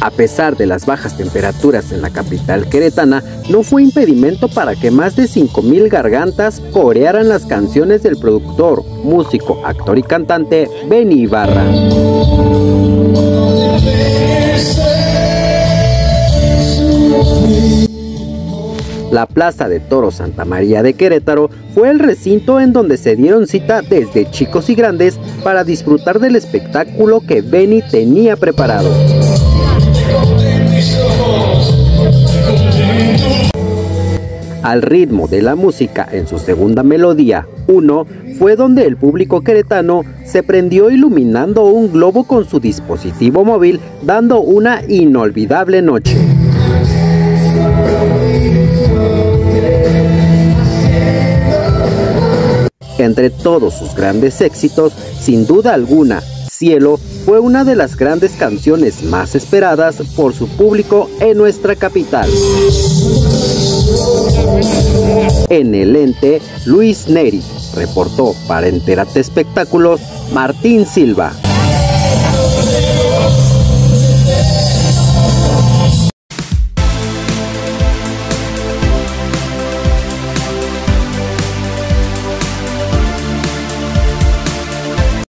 A pesar de las bajas temperaturas en la capital queretana, no fue impedimento para que más de 5.000 gargantas corearan las canciones del productor, músico, actor y cantante Benny Ibarra. La Plaza de Toro Santa María de Querétaro fue el recinto en donde se dieron cita desde chicos y grandes para disfrutar del espectáculo que Benny tenía preparado. Al ritmo de la música en su segunda melodía, 1, fue donde el público queretano se prendió iluminando un globo con su dispositivo móvil, dando una inolvidable noche. Entre todos sus grandes éxitos, sin duda alguna, Cielo fue una de las grandes canciones más esperadas por su público en nuestra capital. En el ente, Luis Neri reportó para Enterate Espectáculos Martín Silva.